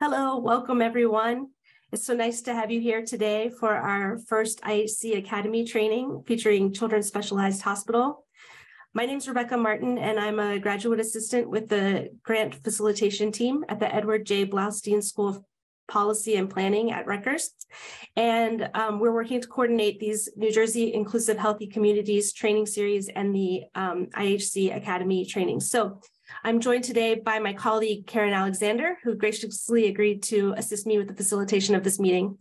Hello, welcome everyone. It's so nice to have you here today for our first IHC Academy training featuring Children's Specialized Hospital. My name is Rebecca Martin, and I'm a graduate assistant with the grant facilitation team at the Edward J. Bloustein School of Policy and Planning at Rutgers. And um, we're working to coordinate these New Jersey Inclusive Healthy Communities training series and the um, IHC Academy training. So I'm joined today by my colleague, Karen Alexander, who graciously agreed to assist me with the facilitation of this meeting.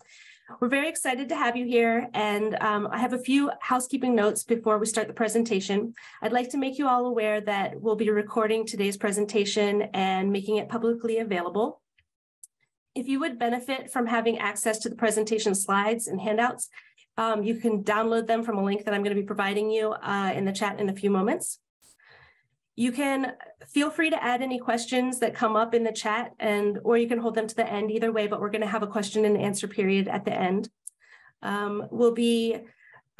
We're very excited to have you here, and um, I have a few housekeeping notes before we start the presentation. I'd like to make you all aware that we'll be recording today's presentation and making it publicly available. If you would benefit from having access to the presentation slides and handouts, um, you can download them from a link that I'm going to be providing you uh, in the chat in a few moments. You can feel free to add any questions that come up in the chat and or you can hold them to the end either way, but we're going to have a question and answer period at the end. Um, we'll be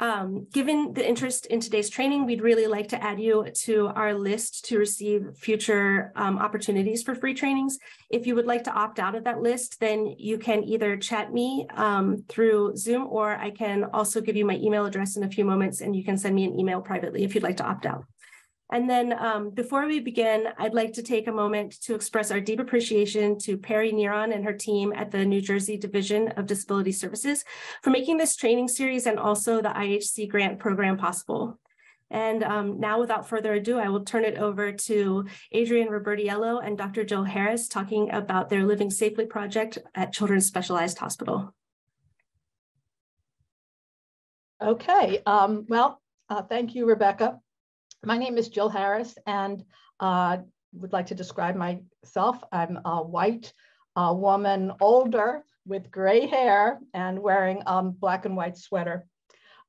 um, given the interest in today's training, we'd really like to add you to our list to receive future um, opportunities for free trainings. If you would like to opt out of that list, then you can either chat me um, through Zoom or I can also give you my email address in a few moments and you can send me an email privately if you'd like to opt out. And then um, before we begin, I'd like to take a moment to express our deep appreciation to Peri Nearon and her team at the New Jersey Division of Disability Services for making this training series and also the IHC grant program possible. And um, now without further ado, I will turn it over to Adrienne Robertiello and Dr. Jill Harris talking about their Living Safely project at Children's Specialized Hospital. Okay, um, well, uh, thank you, Rebecca. My name is Jill Harris and uh, would like to describe myself. I'm a white uh, woman, older with gray hair and wearing um, black and white sweater.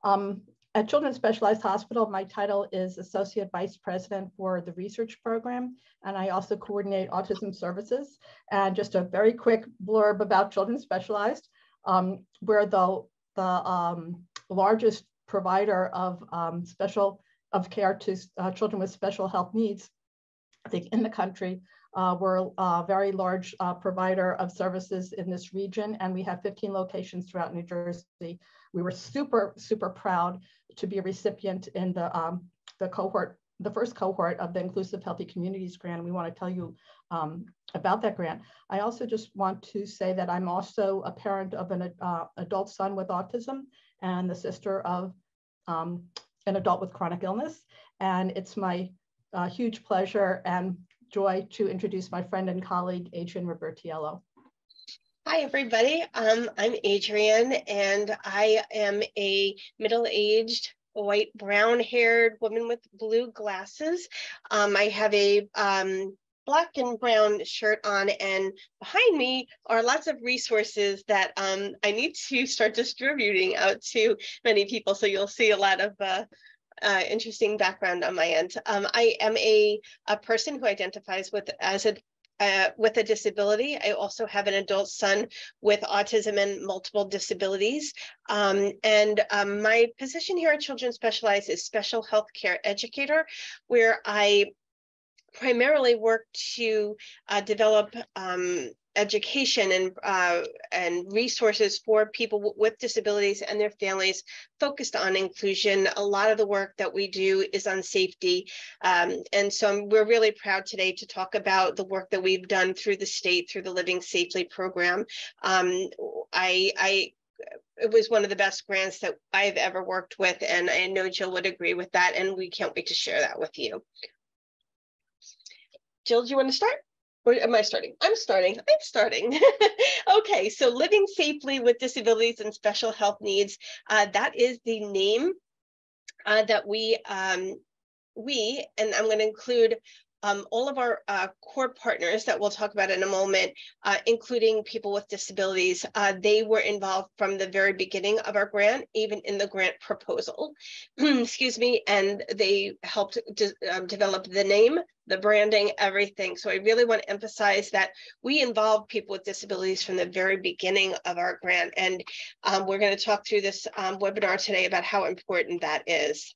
Um, at Children's Specialized Hospital, my title is Associate Vice President for the Research Program, and I also coordinate autism services. And just a very quick blurb about Children's Specialized. Um, we're the, the um, largest provider of um, special of care to uh, children with special health needs, I think in the country. Uh, we're a very large uh, provider of services in this region, and we have 15 locations throughout New Jersey. We were super, super proud to be a recipient in the, um, the cohort, the first cohort of the Inclusive Healthy Communities Grant. We want to tell you um, about that grant. I also just want to say that I'm also a parent of an uh, adult son with autism and the sister of um, an adult with chronic illness. And it's my uh, huge pleasure and joy to introduce my friend and colleague, Adrienne Robertiello. Hi, everybody. Um, I'm Adrienne, and I am a middle-aged white brown haired woman with blue glasses. Um, I have a um, black and brown shirt on and behind me are lots of resources that um, I need to start distributing out to many people. So you'll see a lot of uh, uh, interesting background on my end. Um, I am a, a person who identifies with as a uh, with a disability. I also have an adult son with autism and multiple disabilities. Um, and um, my position here at Children's Specialized is special health care educator, where I primarily work to uh, develop um, education and uh, and resources for people with disabilities and their families focused on inclusion. A lot of the work that we do is on safety. Um, and so we're really proud today to talk about the work that we've done through the state, through the Living Safely program. Um, I, I it was one of the best grants that I've ever worked with, and I know Jill would agree with that, and we can't wait to share that with you. Jill, do you want to start? Or am I starting? I'm starting. I'm starting. okay, so living safely with disabilities and special health needs. Uh, that is the name uh, that we um, we and I'm going to include um, all of our uh, core partners that we'll talk about in a moment, uh, including people with disabilities, uh, they were involved from the very beginning of our grant, even in the grant proposal, excuse me, and they helped de um, develop the name, the branding, everything. So I really want to emphasize that we involve people with disabilities from the very beginning of our grant. And um, we're going to talk through this um, webinar today about how important that is.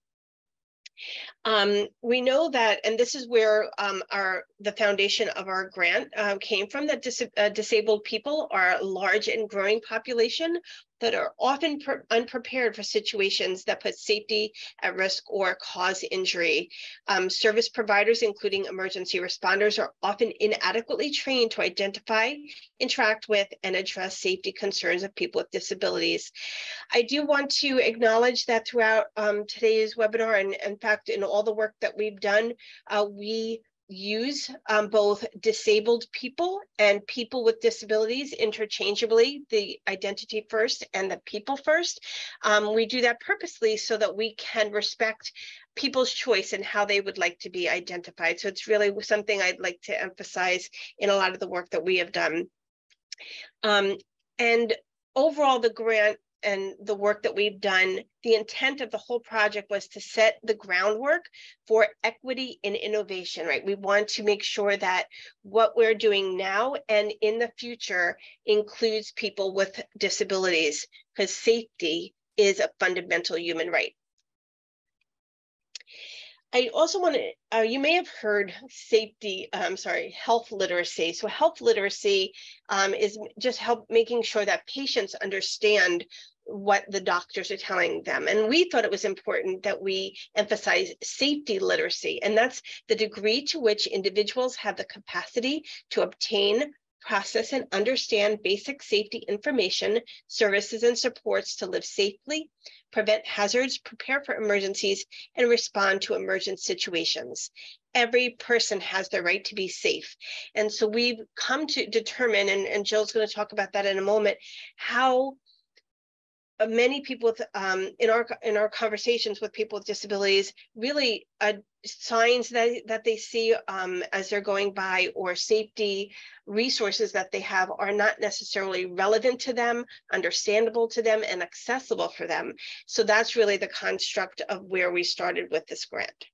Um, we know that, and this is where um, our the foundation of our grant uh, came from, that dis uh, disabled people are a large and growing population that are often unprepared for situations that put safety at risk or cause injury. Um, service providers, including emergency responders, are often inadequately trained to identify, interact with, and address safety concerns of people with disabilities. I do want to acknowledge that throughout um, today's webinar, and in fact, in all the work that we've done, uh, we use um, both disabled people and people with disabilities interchangeably, the identity first and the people first. Um, we do that purposely so that we can respect people's choice and how they would like to be identified. So it's really something I'd like to emphasize in a lot of the work that we have done. Um, and overall, the grant and the work that we've done, the intent of the whole project was to set the groundwork for equity and innovation, right? We want to make sure that what we're doing now and in the future includes people with disabilities because safety is a fundamental human right. I also want to, uh, you may have heard safety, um, sorry, health literacy. So health literacy um, is just help making sure that patients understand what the doctors are telling them. And we thought it was important that we emphasize safety literacy. And that's the degree to which individuals have the capacity to obtain, process, and understand basic safety information, services, and supports to live safely, prevent hazards, prepare for emergencies, and respond to emergent situations every person has the right to be safe. And so we've come to determine, and, and Jill's going to talk about that in a moment, how many people with, um, in our in our conversations with people with disabilities really uh, signs that that they see um, as they're going by or safety resources that they have are not necessarily relevant to them understandable to them and accessible for them. So that's really the construct of where we started with this grant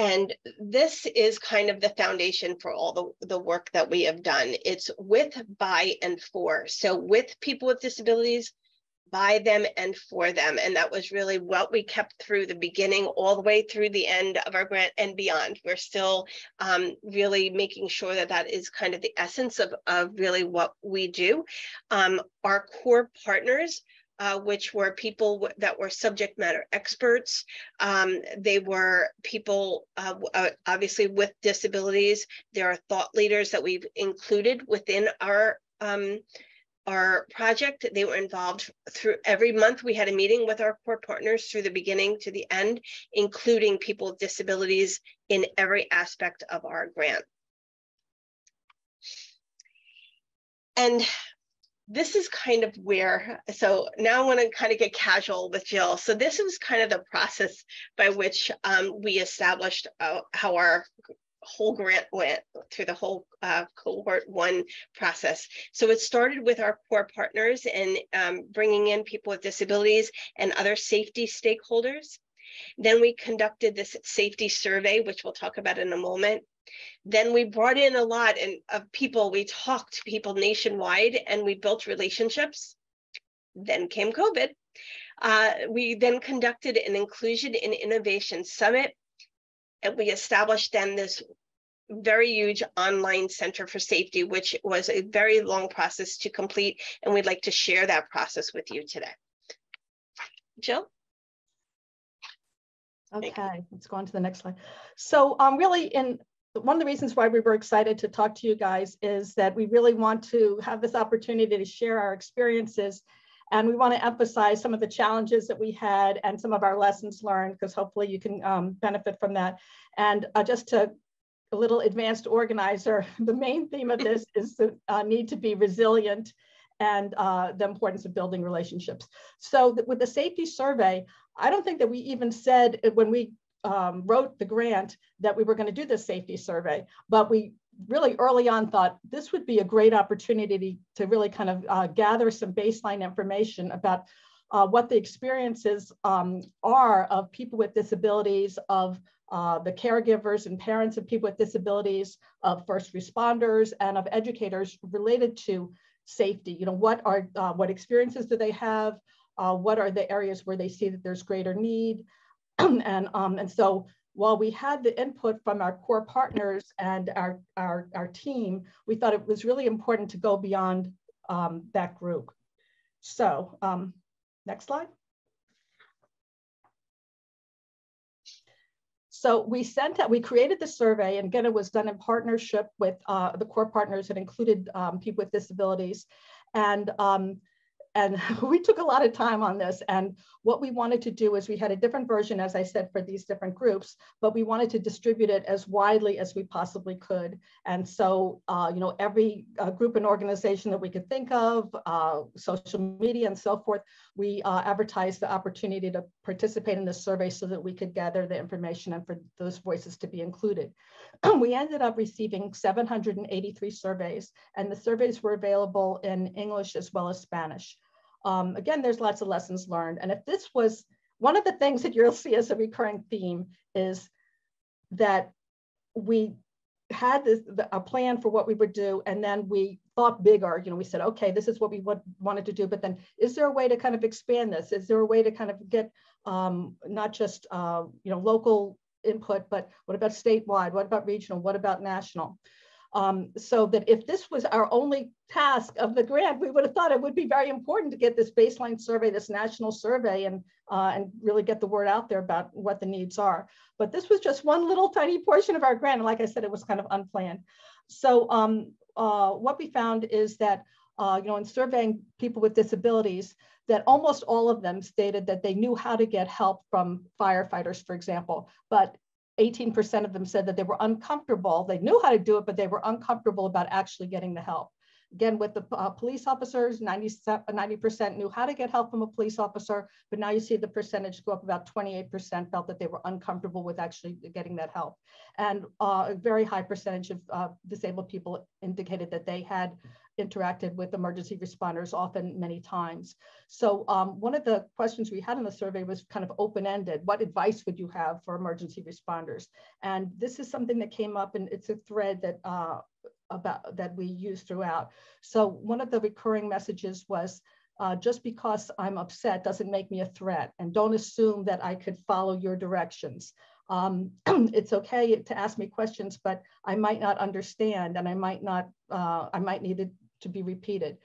And this is kind of the foundation for all the, the work that we have done. It's with, by, and for. So with people with disabilities, by them and for them. And that was really what we kept through the beginning all the way through the end of our grant and beyond. We're still um, really making sure that that is kind of the essence of, of really what we do. Um, our core partners uh, which were people that were subject matter experts. Um, they were people, uh, uh, obviously, with disabilities. There are thought leaders that we've included within our um, our project. They were involved through every month. We had a meeting with our core partners through the beginning to the end, including people with disabilities in every aspect of our grant. And this is kind of where, so now I want to kind of get casual with Jill. So this was kind of the process by which um, we established uh, how our whole grant went through the whole uh, cohort one process. So it started with our core partners and um, bringing in people with disabilities and other safety stakeholders. Then we conducted this safety survey, which we'll talk about in a moment. Then we brought in a lot of people. We talked to people nationwide and we built relationships. Then came COVID. Uh, we then conducted an inclusion and innovation summit and we established then this very huge online center for safety, which was a very long process to complete. And we'd like to share that process with you today. Jill? Okay, let's go on to the next slide. So um, really in one of the reasons why we were excited to talk to you guys is that we really want to have this opportunity to share our experiences and we want to emphasize some of the challenges that we had and some of our lessons learned because hopefully you can um, benefit from that. And uh, just to a little advanced organizer, the main theme of this is the uh, need to be resilient and uh, the importance of building relationships. So with the safety survey, I don't think that we even said when we um, wrote the grant that we were going to do this safety survey, but we really early on thought this would be a great opportunity to really kind of uh, gather some baseline information about uh, what the experiences um, are of people with disabilities, of uh, the caregivers and parents of people with disabilities, of first responders, and of educators related to safety. You know, what are uh, what experiences do they have? uh, what are the areas where they see that there's greater need. and, um, and so while we had the input from our core partners and our, our, our team, we thought it was really important to go beyond um, that group. So um, next slide. So we sent out, we created the survey, and again, it was done in partnership with uh, the core partners that included um, people with disabilities. And um, and we took a lot of time on this. And what we wanted to do is we had a different version, as I said, for these different groups, but we wanted to distribute it as widely as we possibly could. And so, uh, you know, every uh, group and organization that we could think of, uh, social media and so forth, we uh, advertised the opportunity to participate in this survey so that we could gather the information and for those voices to be included. we ended up receiving 783 surveys, and the surveys were available in English as well as Spanish. Um, again, there's lots of lessons learned. And if this was one of the things that you'll see as a recurring theme is that we had this a plan for what we would do and then we thought bigger. You know we said okay this is what we would, wanted to do but then is there a way to kind of expand this? Is there a way to kind of get um, not just uh, you know local input but what about statewide? What about regional? What about national um, so that if this was our only task of the grant, we would have thought it would be very important to get this baseline survey, this national survey, and, uh, and really get the word out there about what the needs are. But this was just one little tiny portion of our grant. And like I said, it was kind of unplanned. So um, uh, what we found is that, uh, you know, in surveying people with disabilities, that almost all of them stated that they knew how to get help from firefighters, for example, but 18% of them said that they were uncomfortable. They knew how to do it, but they were uncomfortable about actually getting the help. Again, with the uh, police officers, 90% knew how to get help from a police officer, but now you see the percentage go up about 28% felt that they were uncomfortable with actually getting that help. And uh, a very high percentage of uh, disabled people indicated that they had interacted with emergency responders often many times. So um, one of the questions we had in the survey was kind of open-ended. What advice would you have for emergency responders? And this is something that came up and it's a thread that uh, about that we use throughout. So one of the recurring messages was, uh, just because I'm upset doesn't make me a threat and don't assume that I could follow your directions. Um, it's okay to ask me questions, but I might not understand and I might not, uh, I might need it to be repeated.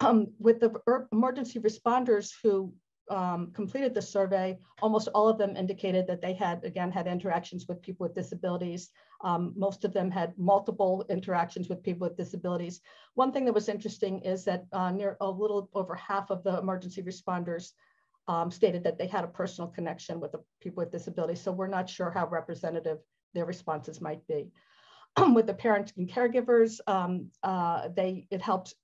Um, with the emergency responders who um, completed the survey, almost all of them indicated that they had, again, had interactions with people with disabilities. Um, most of them had multiple interactions with people with disabilities. One thing that was interesting is that uh, near a little over half of the emergency responders um, stated that they had a personal connection with the people with disabilities. So we're not sure how representative their responses might be. with the parents and caregivers, um, uh, they it helped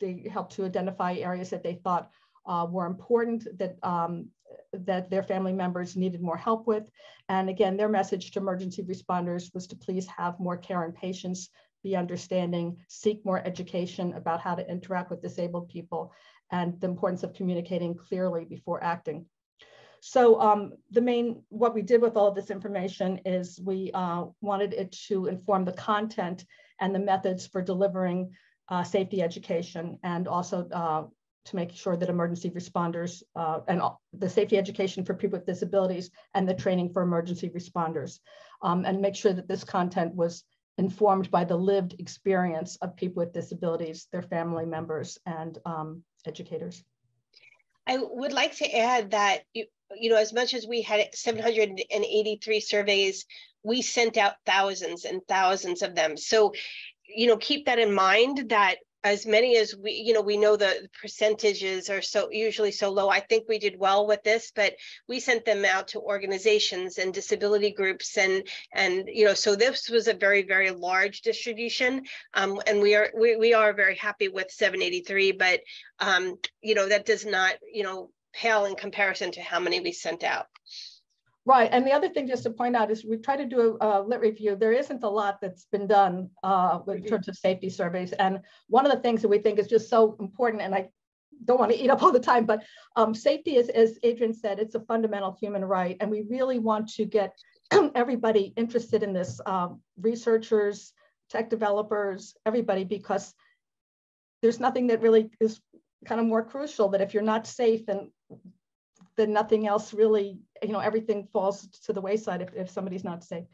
they helped to identify areas that they thought uh, were important that um, that their family members needed more help with. And again, their message to emergency responders was to please have more care and patience, be understanding, seek more education about how to interact with disabled people, and the importance of communicating clearly before acting. So um, the main, what we did with all of this information is we uh, wanted it to inform the content and the methods for delivering uh, safety education and also uh, to make sure that emergency responders uh, and the safety education for people with disabilities and the training for emergency responders um, and make sure that this content was informed by the lived experience of people with disabilities, their family members and um, educators. I would like to add that, you, you know, as much as we had 783 surveys, we sent out thousands and thousands of them. So, you know, keep that in mind that as many as we you know we know the percentages are so usually so low. I think we did well with this but we sent them out to organizations and disability groups and and you know so this was a very very large distribution. Um, and we are we, we are very happy with 783 but um, you know that does not you know pale in comparison to how many we sent out Right, and the other thing just to point out is we try to do a, a lit review. There isn't a lot that's been done uh, in terms of safety surveys. And one of the things that we think is just so important, and I don't want to eat up all the time, but um, safety is, as Adrienne said, it's a fundamental human right. And we really want to get everybody interested in this, um, researchers, tech developers, everybody, because there's nothing that really is kind of more crucial that if you're not safe, then then nothing else really, you know, everything falls to the wayside if, if somebody's not safe.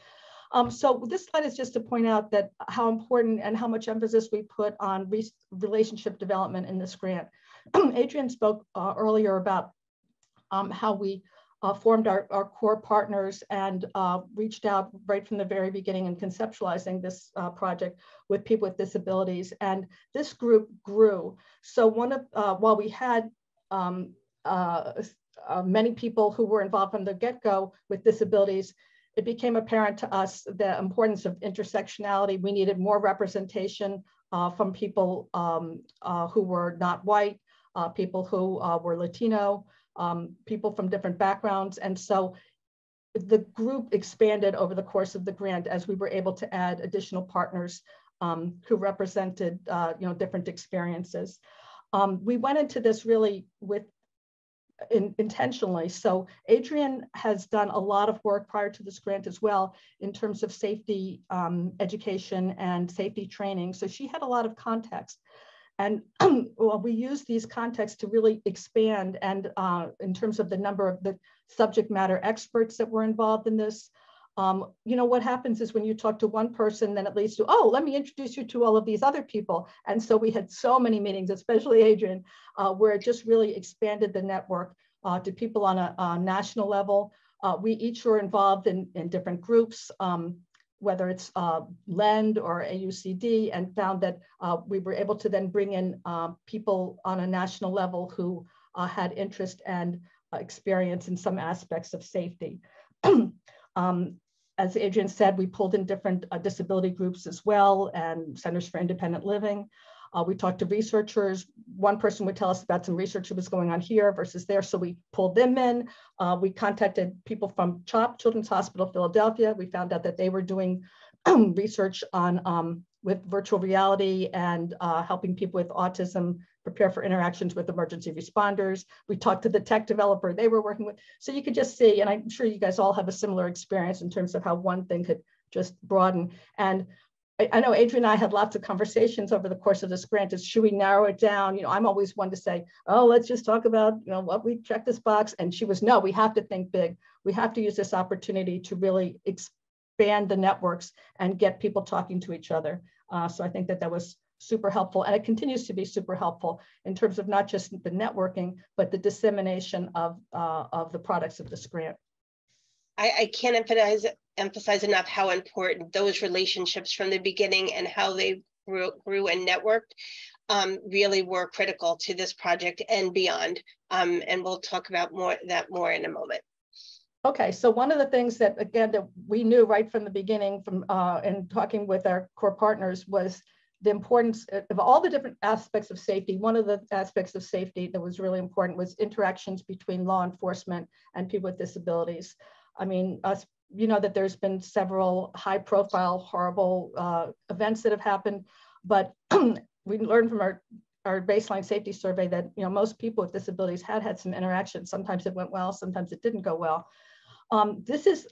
Um, so this slide is just to point out that how important and how much emphasis we put on re relationship development in this grant. Adrienne spoke uh, earlier about um, how we uh, formed our, our core partners and uh, reached out right from the very beginning in conceptualizing this uh, project with people with disabilities. And this group grew. So one of, uh, while we had um, uh, uh, many people who were involved from the get-go with disabilities, it became apparent to us the importance of intersectionality. We needed more representation from people um, who were not white, people who were Latino, um, people from different backgrounds. And so the group expanded over the course of the grant as we were able to add additional partners um, who represented uh, you know, different experiences. Um, we went into this really with in, intentionally. So Adrienne has done a lot of work prior to this grant as well in terms of safety um, education and safety training. So she had a lot of context. And well, we use these contexts to really expand and uh, in terms of the number of the subject matter experts that were involved in this. Um, you know, what happens is when you talk to one person, then it leads to, oh, let me introduce you to all of these other people. And so we had so many meetings, especially Adrienne, uh, where it just really expanded the network uh, to people on a, a national level. Uh, we each were involved in, in different groups. Um, whether it's uh, LEND or AUCD, and found that uh, we were able to then bring in uh, people on a national level who had interest and experience in some aspects of safety. um, as Adrienne said, we pulled in different uh, disability groups as well and Centers for Independent Living. Uh, we talked to researchers. One person would tell us about some research that was going on here versus there. So we pulled them in. Uh, we contacted people from CHOP, Children's Hospital Philadelphia. We found out that they were doing research on um, with virtual reality and uh, helping people with autism prepare for interactions with emergency responders. We talked to the tech developer they were working with. So you could just see, and I'm sure you guys all have a similar experience in terms of how one thing could just broaden. And I, know Adrienne and I had lots of conversations over the course of this grant is should we narrow it down? You know, I'm always one to say, oh, let's just talk about, you know, what we check this box. And she was, no, we have to think big. We have to use this opportunity to really expand the networks and get people talking to each other. Uh, so I think that that was super helpful. And it continues to be super helpful in terms of not just the networking, but the dissemination of, uh, of the products of this grant. I, I can't emphasize emphasize enough how important those relationships from the beginning and how they grew, grew and networked um, really were critical to this project and beyond. Um, and we'll talk about more that more in a moment. Okay, so one of the things that again that we knew right from the beginning from uh, in talking with our core partners was the importance of all the different aspects of safety. One of the aspects of safety that was really important was interactions between law enforcement and people with disabilities. I mean, us you know that there's been several high profile horrible uh, events that have happened but we learned from our our baseline safety survey that you know most people with disabilities had had some interaction sometimes it went well sometimes it didn't go well um, this is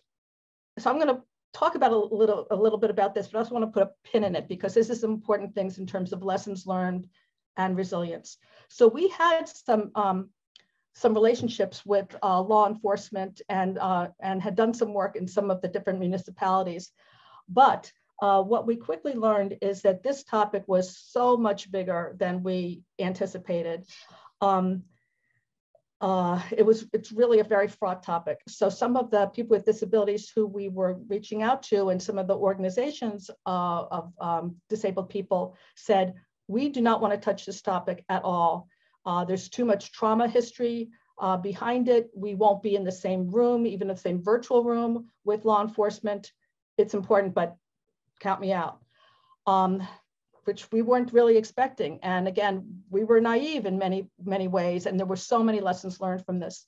so i'm to talk about a little a little bit about this but i also want to put a pin in it because this is important things in terms of lessons learned and resilience so we had some um, some relationships with uh, law enforcement and, uh, and had done some work in some of the different municipalities. But uh, what we quickly learned is that this topic was so much bigger than we anticipated. Um, uh, it was it's really a very fraught topic. So some of the people with disabilities who we were reaching out to and some of the organizations uh, of um, disabled people said, we do not want to touch this topic at all. Uh, there's too much trauma history uh, behind it. We won't be in the same room, even the same virtual room with law enforcement. It's important, but count me out. Um, which we weren't really expecting. And again, we were naive in many, many ways, and there were so many lessons learned from this.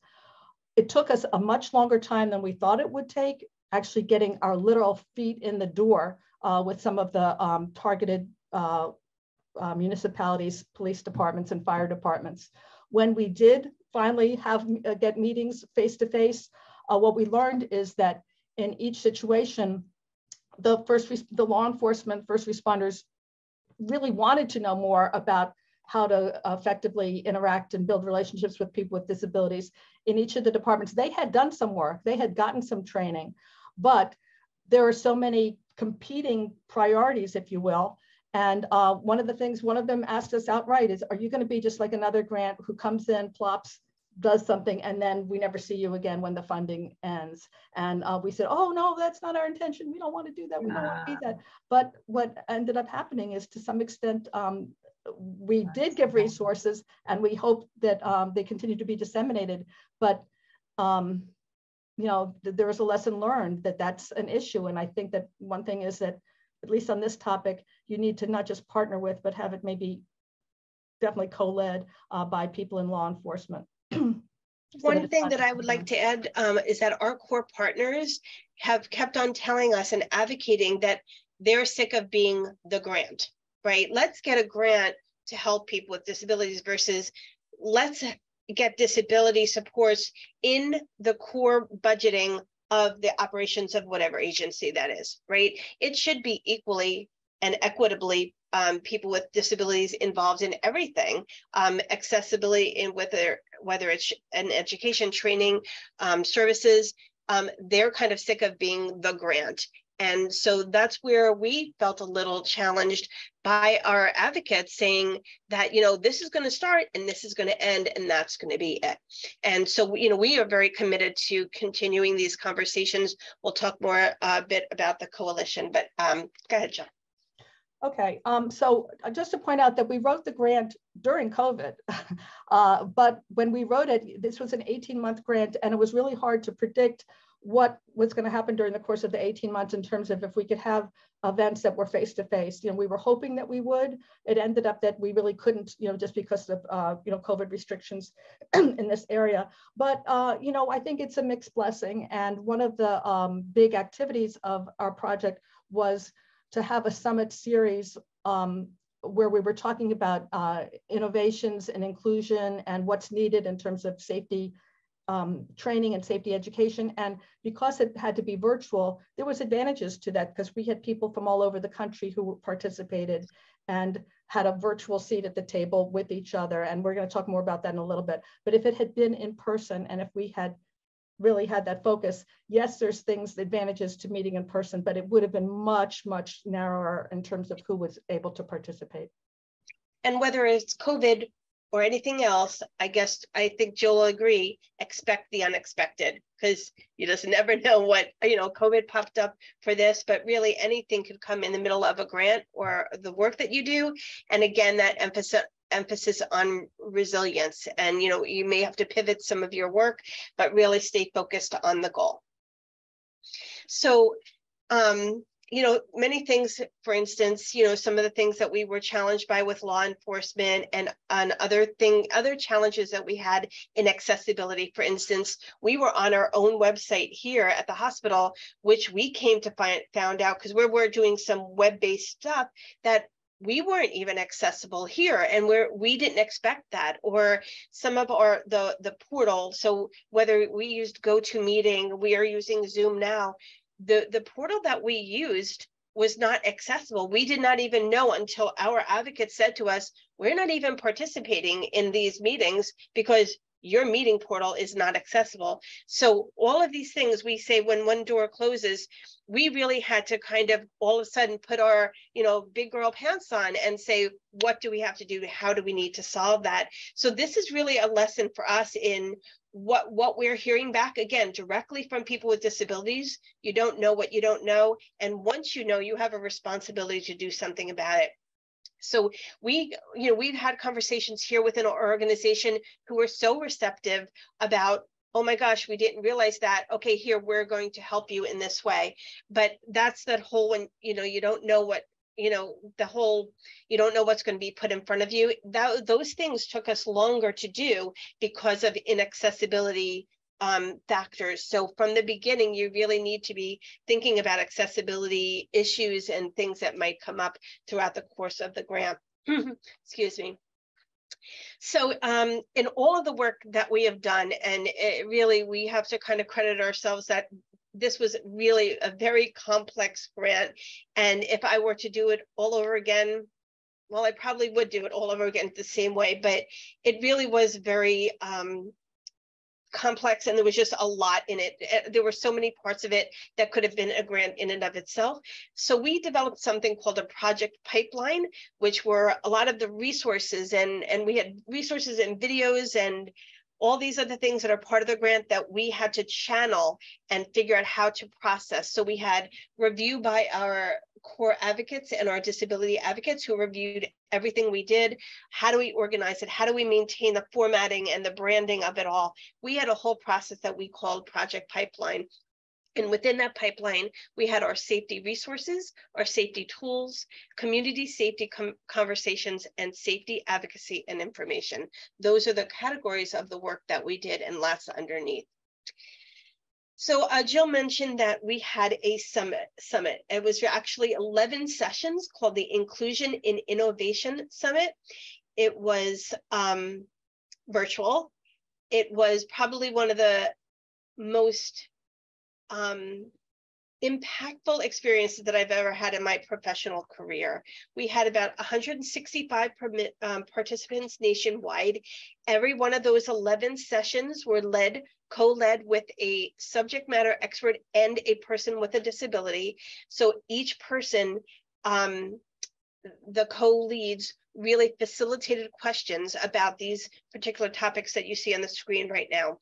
It took us a much longer time than we thought it would take, actually getting our literal feet in the door uh, with some of the um, targeted uh, uh, municipalities, police departments, and fire departments. When we did finally have uh, get meetings face to face, what we learned is that in each situation, the first the law enforcement first responders really wanted to know more about how to effectively interact and build relationships with people with disabilities in each of the departments. They had done some work, they had gotten some training, but there are so many competing priorities, if you will. And uh, one of the things, one of them asked us outright is, are you going to be just like another grant who comes in, plops, does something, and then we never see you again when the funding ends? And uh, we said, oh, no, that's not our intention. We don't want to do that. We don't want to be that. But what ended up happening is to some extent, um, we did give resources and we hope that um, they continue to be disseminated. But um, you know, th there was a lesson learned that that's an issue. And I think that one thing is that, at least on this topic, you need to not just partner with, but have it maybe definitely co-led uh, by people in law enforcement. One thing that I would like to add um, is that our core partners have kept on telling us and advocating that they're sick of being the grant, right? Let's get a grant to help people with disabilities versus let's get disability supports in the core budgeting of the operations of whatever agency that is, right? It should be equally and equitably um, people with disabilities involved in everything, um, accessibility in whether whether it's an education, training, um, services. Um, they're kind of sick of being the grant, and so that's where we felt a little challenged by our advocates saying that, you know, this is going to start and this is going to end and that's going to be it. And so, you know, we are very committed to continuing these conversations. We'll talk more a uh, bit about the coalition, but um, go ahead, John. Okay, um, so uh, just to point out that we wrote the grant during COVID, uh, but when we wrote it, this was an 18 month grant and it was really hard to predict what was going to happen during the course of the 18 months in terms of if we could have events that were face to face. You know, we were hoping that we would. It ended up that we really couldn't, you know, just because of uh, you know COVID restrictions in this area. But uh, you know, I think it's a mixed blessing. And one of the um, big activities of our project was to have a summit series um, where we were talking about uh, innovations and inclusion and what's needed in terms of safety um, training and safety education. And because it had to be virtual, there was advantages to that because we had people from all over the country who participated and had a virtual seat at the table with each other. And we're going to talk more about that in a little bit. But if it had been in person and if we had really had that focus, yes, there's things, advantages to meeting in person, but it would have been much, much narrower in terms of who was able to participate. And whether it's COVID or anything else, I guess I think Jill will agree, expect the unexpected because you just never know what, you know, COVID popped up for this, but really anything could come in the middle of a grant or the work that you do. And again, that emphasis emphasis on resilience and you know you may have to pivot some of your work but really stay focused on the goal so um you know, many things, for instance, you know, some of the things that we were challenged by with law enforcement and, and other thing, other challenges that we had in accessibility. For instance, we were on our own website here at the hospital, which we came to find found out because we we're doing some web-based stuff that we weren't even accessible here and we're we didn't expect that or some of our the the portal so whether we used GoToMeeting we are using zoom now the, the portal that we used was not accessible. We did not even know until our advocate said to us, we're not even participating in these meetings because your meeting portal is not accessible. So all of these things we say when one door closes, we really had to kind of all of a sudden put our, you know, big girl pants on and say, what do we have to do? How do we need to solve that? So this is really a lesson for us in what what we're hearing back again directly from people with disabilities you don't know what you don't know and once you know you have a responsibility to do something about it so we you know we've had conversations here within our organization who are so receptive about oh my gosh we didn't realize that. Okay here we're going to help you in this way. But that's that whole when you know you don't know what you know the whole you don't know what's going to be put in front of you. That those things took us longer to do because of inaccessibility um, factors. So from the beginning you really need to be thinking about accessibility issues and things that might come up throughout the course of the grant. Excuse me. So um, in all of the work that we have done, and really we have to kind of credit ourselves that this was really a very complex grant. And if I were to do it all over again, well, I probably would do it all over again the same way, but it really was very um, complex and there was just a lot in it. Eh, there were so many parts of it that could have been a grant in and of itself. So we developed something called a project pipeline, which were a lot of the resources and, and we had resources and videos and all these other things that are part of the grant that we had to channel and figure out how to process. So we had review by our core advocates and our disability advocates who reviewed everything we did. How do we organize it? How do we maintain the formatting and the branding of it all? We had a whole process that we called Project Pipeline. And within that pipeline, we had our safety resources, our safety tools, community safety com conversations, and safety advocacy and information. Those are the categories of the work that we did and lots underneath. So uh, Jill mentioned that we had a summit. Summit. It was actually 11 sessions called the Inclusion in Innovation Summit. It was um, virtual. It was probably one of the most um, impactful experiences that I've ever had in my professional career. We had about 165 permit, um, participants nationwide. Every one of those 11 sessions were led, co-led with a subject matter expert and a person with a disability. So each person, um, the co-leads really facilitated questions about these particular topics that you see on the screen right now.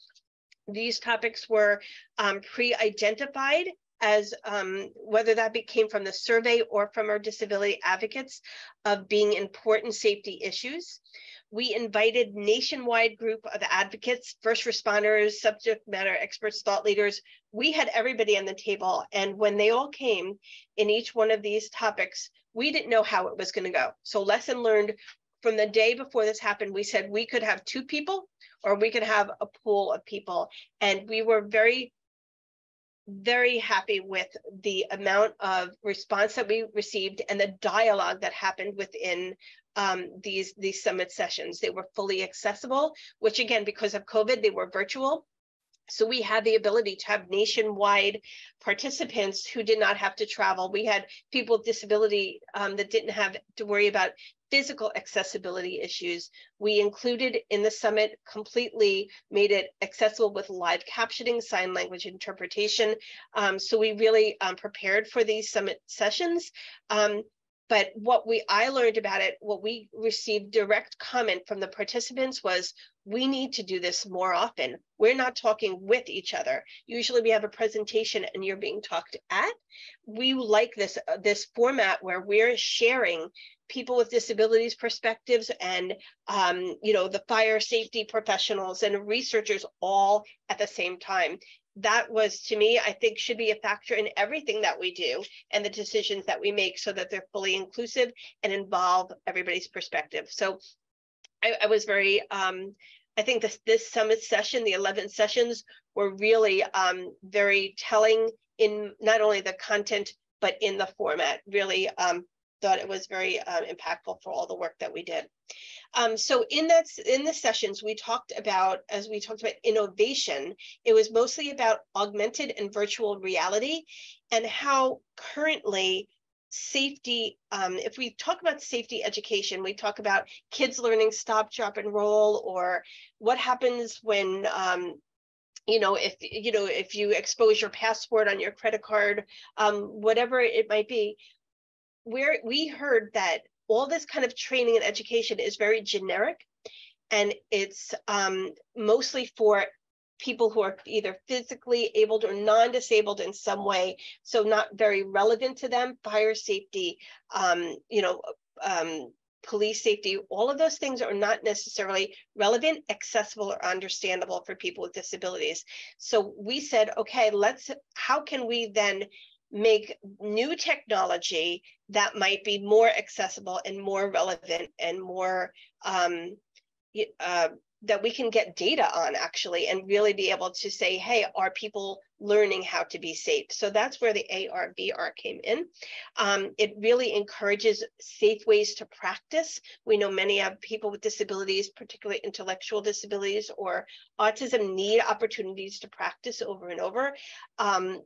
These topics were um, pre-identified as um, whether that came from the survey or from our disability advocates of being important safety issues. We invited nationwide group of advocates, first responders, subject matter experts, thought leaders. We had everybody on the table. And when they all came in each one of these topics, we didn't know how it was going to go. So lesson learned from the day before this happened, we said we could have two people or we could have a pool of people. And we were very very happy with the amount of response that we received and the dialogue that happened within um, these these summit sessions. They were fully accessible, which again, because of COVID, they were virtual. So we had the ability to have nationwide participants who did not have to travel. We had people with disability um, that didn't have to worry about physical accessibility issues. We included in the summit completely made it accessible with live captioning, sign language interpretation. Um, so we really um, prepared for these summit sessions. Um, but what we I learned about it, what we received direct comment from the participants was, we need to do this more often. We're not talking with each other. Usually we have a presentation and you're being talked at. We like this, uh, this format where we're sharing people with disabilities perspectives and um, you know the fire safety professionals and researchers all at the same time. That was to me i think should be a factor in everything that we do and the decisions that we make so that they're fully inclusive and involve everybody's perspective. So i, I was very um, i think this this summit session the 11 sessions were really um, very telling in not only the content but in the format. Really um, thought it was very um, impactful for all the work that we did. Um, so in that in the sessions, we talked about, as we talked about innovation, it was mostly about augmented and virtual reality and how currently safety, um, if we talk about safety education, we talk about kids learning stop, drop, and roll, or what happens when um, you know if you know if you expose your passport on your credit card um, whatever it might be where we heard that all this kind of training and education is very generic and it's um, mostly for people who are either physically able or non-disabled in some way so not very relevant to them fire safety um, you know um, police safety all of those things are not necessarily relevant accessible or understandable for people with disabilities. So we said okay let's how can we then make new technology that might be more accessible and more relevant and more um, uh, that we can get data on actually and really be able to say hey are people learning how to be safe? So that's where the ar vr came in. Um, it really encourages safe ways to practice. We know many of people with disabilities particularly intellectual disabilities or autism need opportunities to practice over and over. Um,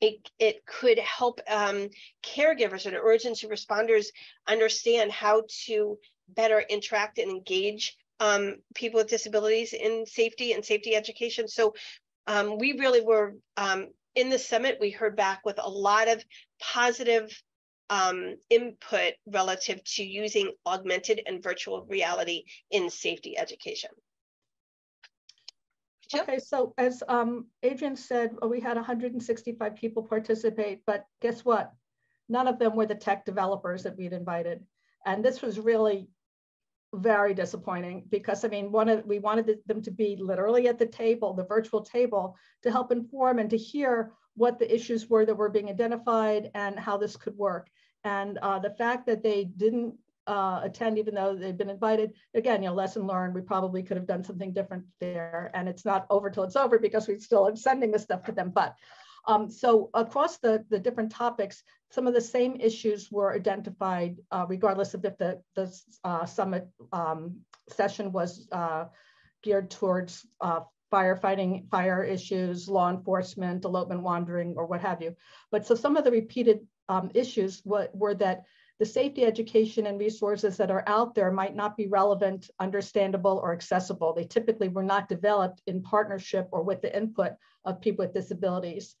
it, it could help um, caregivers and emergency responders understand how to better interact and engage um, people with disabilities in safety and safety education. So um, we really were um, in the summit, we heard back with a lot of positive um, input relative to using augmented and virtual reality in safety education. Okay, so as um, Adrienne said, uh, we had 165 people participate, but guess what? None of them were the tech developers that we'd invited. And this was really very disappointing because I mean, one of we wanted them to be literally at the table, the virtual table, to help inform and to hear what the issues were that were being identified and how this could work. And uh, the fact that they didn't uh, attend, even though they've been invited, again, you know, lesson learned, we probably could have done something different there. And it's not over till it's over because we still are sending the stuff to them. But um, so across the, the different topics, some of the same issues were identified uh, regardless of if the, the uh, summit um, session was uh, geared towards uh, firefighting, fire issues, law enforcement, elopement wandering, or what have you. But so some of the repeated um, issues were, were that the safety education and resources that are out there might not be relevant, understandable, or accessible. They typically were not developed in partnership or with the input of people with disabilities.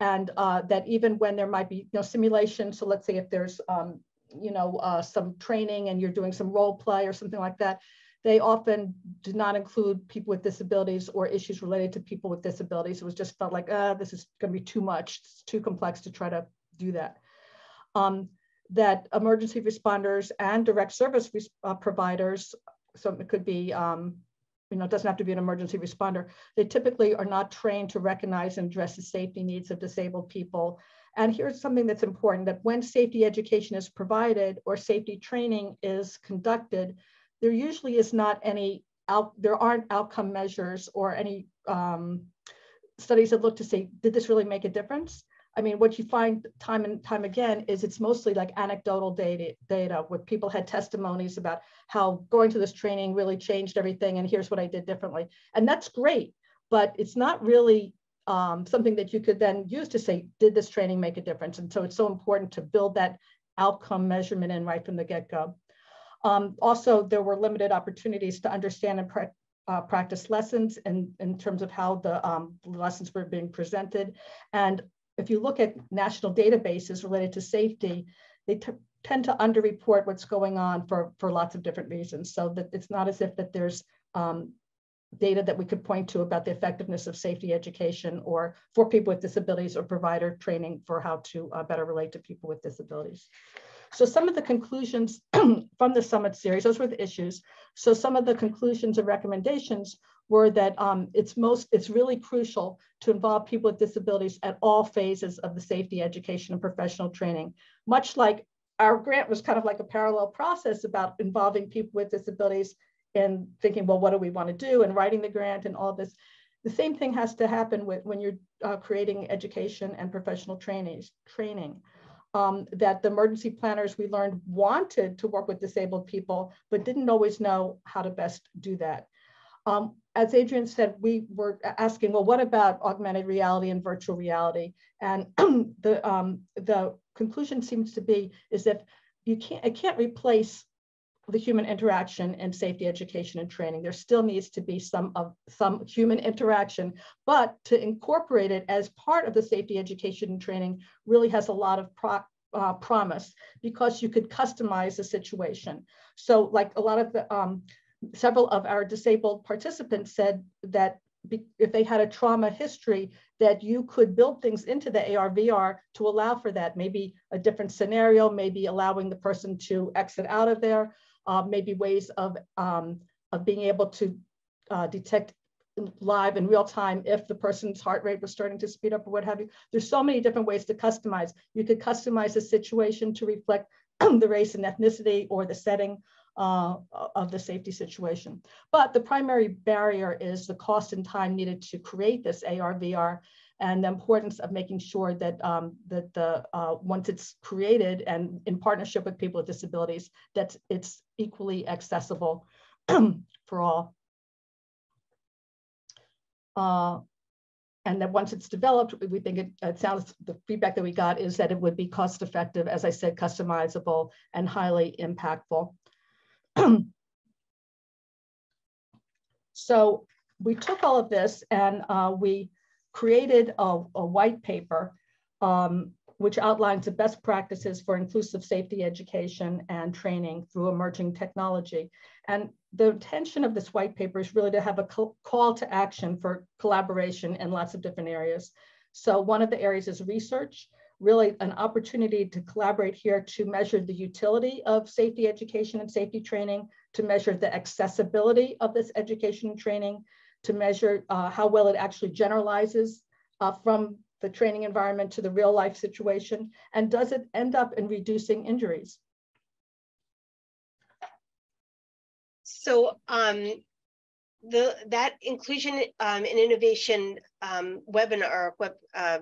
And uh, that even when there might be you know, simulation, so let's say if there's um, you know, uh, some training and you're doing some role play or something like that, they often do not include people with disabilities or issues related to people with disabilities. It was just felt like, ah, this is going to be too much. It's too complex to try to do that. Um, that emergency responders and direct service uh, providers, so it could be, um, you know, it doesn't have to be an emergency responder, they typically are not trained to recognize and address the safety needs of disabled people. And here's something that's important that when safety education is provided or safety training is conducted, there usually is not any out, there aren't outcome measures or any um, studies that look to say, did this really make a difference? I mean, what you find time and time again is it's mostly like anecdotal data, data where people had testimonies about how going to this training really changed everything and here's what I did differently. And that's great, but it's not really um, something that you could then use to say, did this training make a difference? And so it's so important to build that outcome measurement in right from the get-go. Um, also, there were limited opportunities to understand and uh, practice lessons in, in terms of how the um, lessons were being presented. And if you look at national databases related to safety, they tend to underreport what's going on for, for lots of different reasons. So that it's not as if that there's um, data that we could point to about the effectiveness of safety education or for people with disabilities or provider training for how to uh, better relate to people with disabilities. So some of the conclusions from the summit series, those were the issues. So some of the conclusions and recommendations were that um, it's most, it's really crucial to involve people with disabilities at all phases of the safety education and professional training. Much like our grant was kind of like a parallel process about involving people with disabilities and thinking, well, what do we want to do and writing the grant and all this. The same thing has to happen with when you're uh, creating education and professional trainees, training. Um, that the emergency planners we learned wanted to work with disabled people, but didn't always know how to best do that. Um, as Adrienne said, we were asking, well, what about augmented reality and virtual reality? And the, um, the conclusion seems to be is that you can't, it can't replace the human interaction and safety education and training. There still needs to be some of some human interaction, but to incorporate it as part of the safety education and training really has a lot of pro, uh, promise because you could customize the situation. So like a lot of the, um, several of our disabled participants said that if they had a trauma history, that you could build things into the AR VR to allow for that. Maybe a different scenario, maybe allowing the person to exit out of there, uh, maybe ways of, um, of being able to uh, detect live in real time if the person's heart rate was starting to speed up or what have you. There's so many different ways to customize. You could customize the situation to reflect the race and ethnicity or the setting uh, of the safety situation. But the primary barrier is the cost and time needed to create this AR, VR, and the importance of making sure that, um, that the, uh, once it's created and in partnership with people with disabilities, that it's equally accessible for all. Uh, and that once it's developed, we think it, it, sounds, the feedback that we got is that it would be cost effective, as I said, customizable and highly impactful. so we took all of this and uh, we created a, a white paper um, which outlines the best practices for inclusive safety education and training through emerging technology. And the intention of this white paper is really to have a call to action for collaboration in lots of different areas. So one of the areas is research, really an opportunity to collaborate here to measure the utility of safety education and safety training, to measure the accessibility of this education and training, to measure uh, how well it actually generalizes uh, from the training environment to the real life situation? And does it end up in reducing injuries? So um, the that inclusion um, and innovation um, webinar web, uh,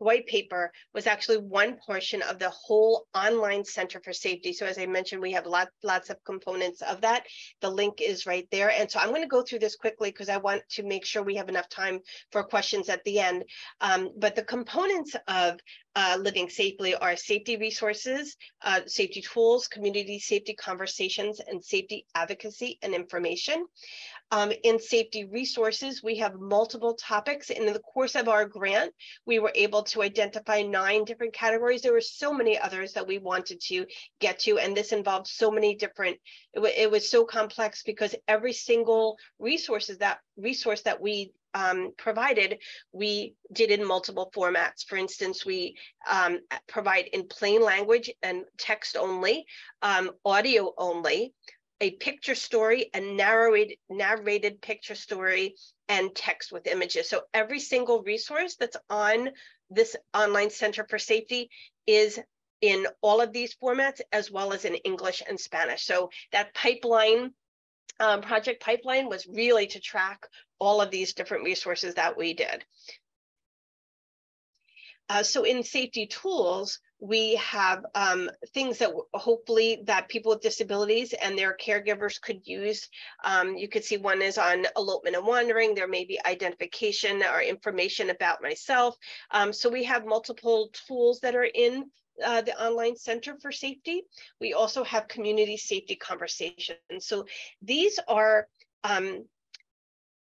white paper was actually one portion of the whole online center for safety. So as I mentioned, we have lots, lots of components of that. The link is right there. And so I'm going to go through this quickly because I want to make sure we have enough time for questions at the end. Um, but the components of uh, living safely are safety resources, uh, safety tools, community safety conversations, and safety advocacy and information. Um, in safety resources, we have multiple topics. And in the course of our grant, we were able to identify nine different categories. There were so many others that we wanted to get to, and this involved so many different, it, it was so complex because every single resources that resource that we um, provided, we did in multiple formats. For instance, we um, provide in plain language and text only, um, audio only, a picture story, a narrated, narrated picture story, and text with images. So every single resource that's on this online Center for Safety is in all of these formats, as well as in English and Spanish. So that pipeline, um, project pipeline was really to track all of these different resources that we did. Uh, so in safety tools, we have um, things that hopefully that people with disabilities and their caregivers could use. Um, you could see one is on elopement and wandering. There may be identification or information about myself. Um, so we have multiple tools that are in uh, the online center for safety. We also have community safety conversations. So these are um,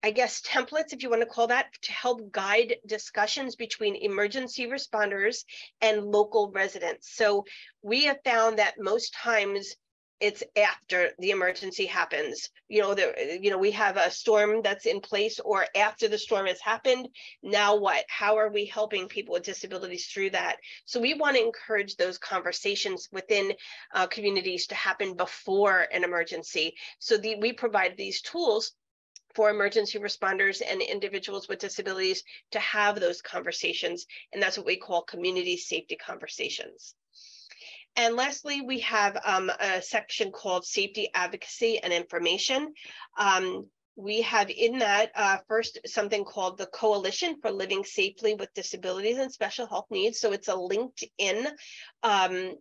I guess, templates, if you want to call that, to help guide discussions between emergency responders and local residents. So we have found that most times it's after the emergency happens. You know, there, you know, we have a storm that's in place, or after the storm has happened. Now what? How are we helping people with disabilities through that? So we want to encourage those conversations within uh, communities to happen before an emergency. So the, we provide these tools for emergency responders and individuals with disabilities to have those conversations. And that's what we call community safety conversations. And lastly, we have um, a section called safety advocacy and information. Um, we have in that uh, first something called the Coalition for Living Safely with Disabilities and Special Health Needs. So it's a LinkedIn um,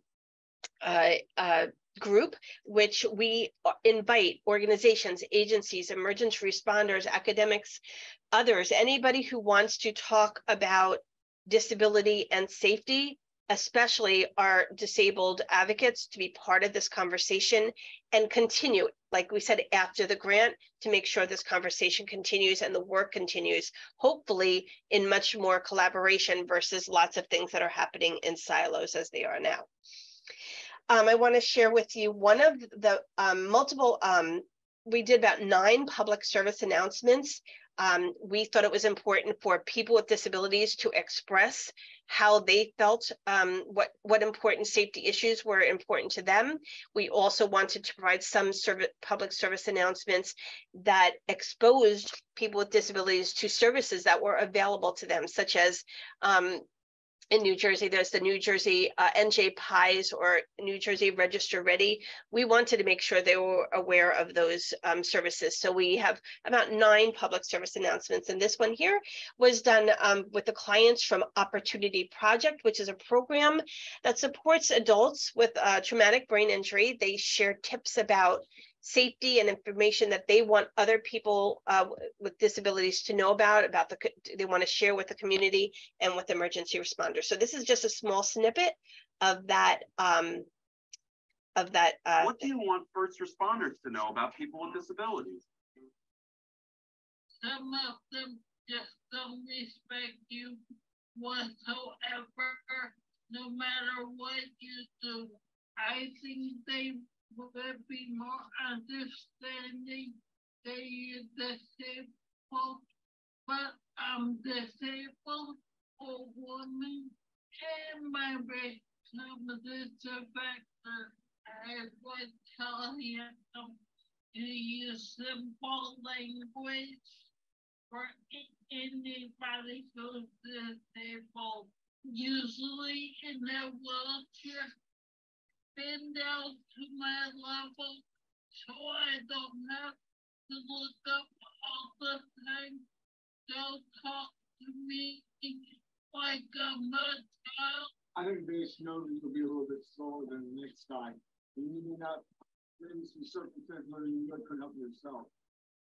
uh, uh, group, which we uh, invite organizations, agencies, emergency responders, academics, others, anybody who wants to talk about disability and safety, especially our disabled advocates, to be part of this conversation and continue, like we said, after the grant, to make sure this conversation continues and the work continues, hopefully in much more collaboration versus lots of things that are happening in silos as they are now um, I want to share with you one of the um, multiple, um, we did about nine public service announcements. Um, we thought it was important for people with disabilities to express how they felt, um, what, what important safety issues were important to them. We also wanted to provide some public service announcements that exposed people with disabilities to services that were available to them, such as um, in New Jersey, there's the New Jersey uh, NJ PIES or New Jersey Register Ready. We wanted to make sure they were aware of those um, services. So we have about nine public service announcements. And this one here was done um, with the clients from Opportunity Project, which is a program that supports adults with uh, traumatic brain injury. They share tips about safety and information that they want other people uh, with disabilities to know about, about the, they want to share with the community and with emergency responders. So this is just a small snippet of that, um, of that. Uh, what do you want first responders to know about people with disabilities? Some of them just don't respect you whatsoever, no matter what you do. I think they would be more understanding? That you're disabled, but I'm disabled, a woman, and my race comes into factor. I would tell him to use simple language for anybody who's disabled, usually in a wheelchair down to my level so I don't have to look up all the time. Don't talk to me like I'm a child. I think you'll be a little bit slower than the next guy. You may not, maybe some circumstances where you couldn't help yourself.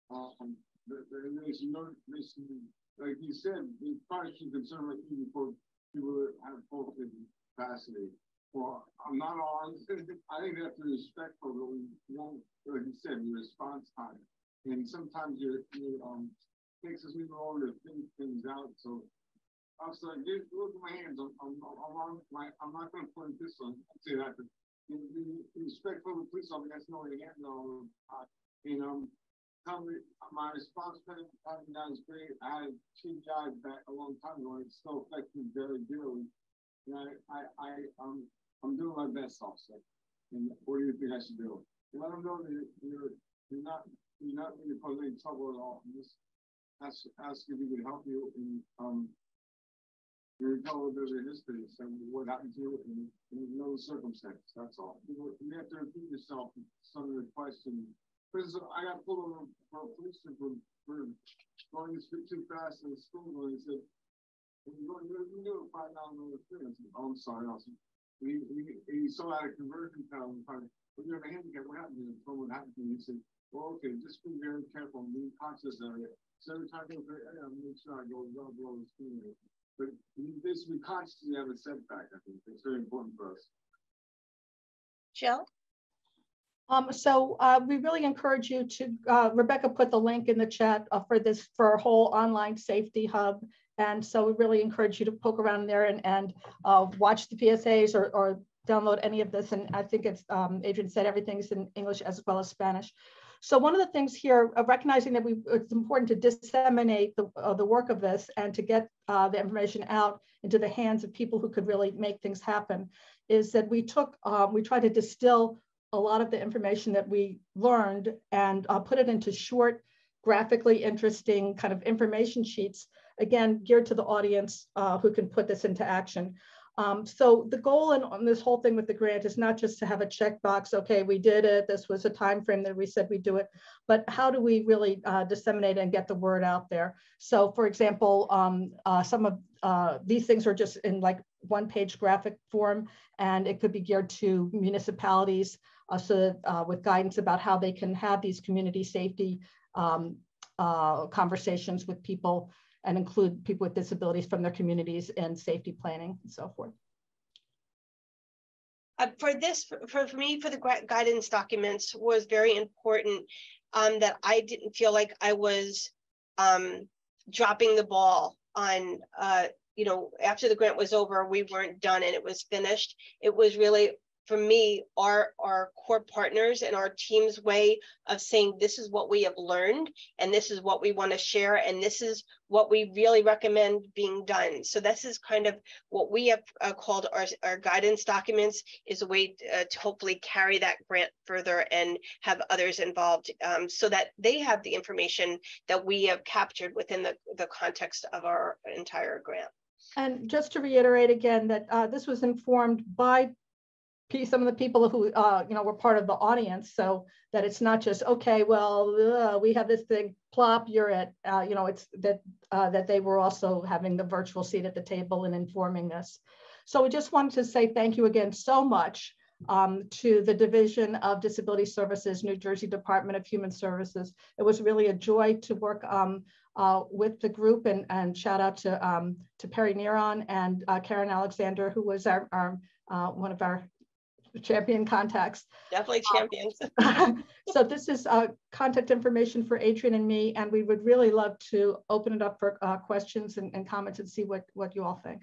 Um, but should know, like you said, they probably should concern with you before people have full capacity. Well, I'm not on. I think that's respectful, we won't, like you said, your response time. And sometimes your, your um, takes us longer to think things out. So I was like, look at my hands. I'm, I'm, I'm, on my, I'm not going to point this one. I'd say that. Respectful of the police officer. That's no hands on. Uh, you know, tell me my response time down is great. I had two guys back a long time ago. And it still affecting very dearly. And I, I, I, um, I'm doing my best, also. And what do you think I should do? Let them know that you're you're not you're not really causing any trouble at all. And just ask ask if we can help you and um you tell a little bit history so what happened to you and, and know the circumstance. That's all. You, you have to repeat yourself some of the questions. Because I got pulled over for a police for, for going too fast in the school and he said, you're going to do a five dollar experience. Oh, I'm sorry, Austin he, he, he saw out a conversion town and when you're in a handicap, what happened to you? What happened to you? He said, well, okay, just be very careful and be conscious of it. So every time I go, hey, I'm make sure I go well below the screen. But you basically consciously have a setback, I think. It's very important for us. Jill? Um, so uh, we really encourage you to, uh, Rebecca put the link in the chat uh, for this, for our whole online safety hub. And so we really encourage you to poke around there and, and uh, watch the PSAs or, or download any of this. And I think it's, um, Adrienne said, everything's in English as well as Spanish. So one of the things here, uh, recognizing that we, it's important to disseminate the, uh, the work of this and to get the information out into the hands of people who could really make things happen, is that we took, um, we tried to distill a lot of the information that we learned and uh, put it into short, graphically interesting kind of information sheets again, geared to the audience uh, who can put this into action. Um, so the goal in, on this whole thing with the grant is not just to have a checkbox, okay, we did it, this was a time frame that we said we'd do it, but how do we really uh, disseminate and get the word out there? So for example, um, uh, some of uh, these things are just in like one page graphic form, and it could be geared to municipalities so that, uh, with guidance about how they can have these community safety um, uh, conversations with people and include people with disabilities from their communities and safety planning and so forth. Uh, for this, for, for me, for the guidance documents was very important um, that I didn't feel like I was um, dropping the ball on, uh, you know, after the grant was over, we weren't done and it was finished. It was really for me, our, our core partners and our team's way of saying this is what we have learned and this is what we want to share and this is what we really recommend being done. So this is kind of what we have uh, called our, our guidance documents is a way to, uh, to, hopefully carry that grant further and have others involved um, so that they have the information that we have captured within the, the context of our entire grant. And just to reiterate again that uh, this was informed by some of the people who uh, you know were part of the audience so that it's not just okay well uh, we have this thing plop you're at uh, you know it's that uh, that they were also having the virtual seat at the table and informing us so we just wanted to say thank you again so much um, to the Division of Disability Services, New Jersey Department of Human Services. It was really a joy to work um, uh, with the group and, and shout out to, um, to Peri Nearon and uh, Karen Alexander, who was our, our uh, one of our champion contacts. Definitely champions. so this is uh, contact information for Adrienne and me, and we would really love to open it up for uh, questions and, and comments and see what, what you all think.